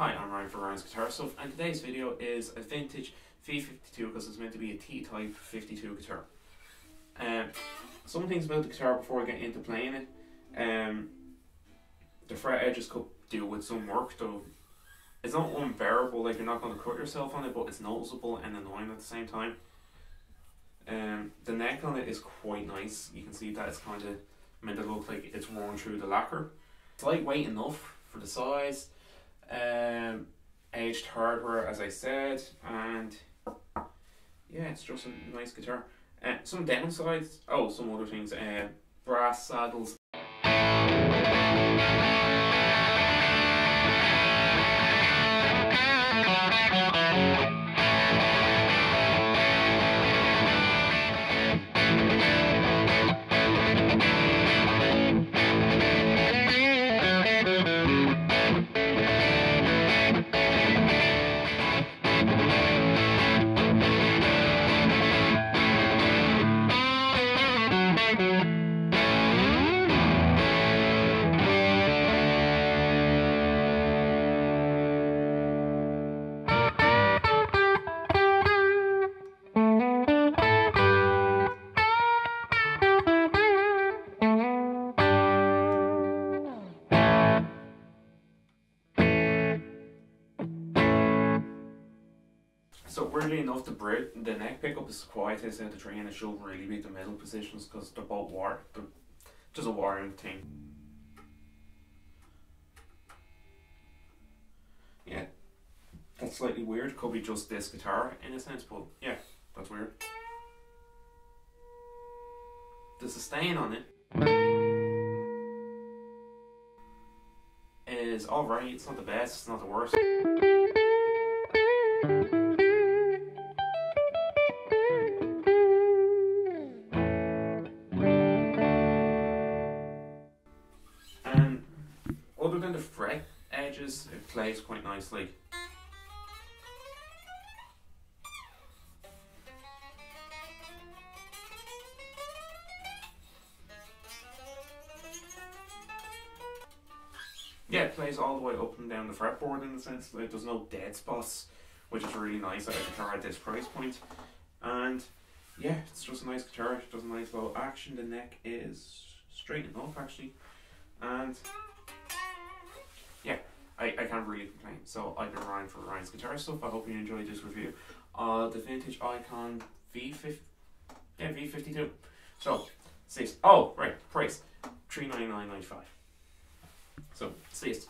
Hi, I'm Ryan for Ryan's Guitar Stuff, and today's video is a vintage V52 because it's meant to be a T-type 52 guitar. Um, some things about the guitar before I get into playing it. Um, the fret edges could do with some work though. It's not unbearable, like you're not going to cut yourself on it, but it's noticeable and annoying at the same time. Um, the neck on it is quite nice. You can see that it's kind of meant to look like it's worn through the lacquer. It's lightweight enough for the size. Um, aged hardware, as I said, and yeah, it's just a nice guitar. Uh, some downsides. Oh, some other things. Uh, brass saddles. So weirdly enough, the Brit, the neck pickup is out of the three, and it should really be the middle positions because they're both wire, they're just a wiring thing. Yeah, that's slightly weird. Could be just this guitar in a sense, but yeah, that's weird. The sustain on it is alright. It's not the best. It's not the worst. Than the fret edges, it plays quite nicely. Yeah, it plays all the way up and down the fretboard in the sense like there's no dead spots, which is really nice at a guitar at this price point. And yeah, it's just a nice guitar. It does a nice low action. The neck is straight enough actually, and I, I can't really complain. So I've been Ryan for Ryan's Guitar Stuff. I hope you enjoyed this review. Uh, the vintage Icon V50, yeah V52. So six. Oh right, price three ninety nine ninety five. So you.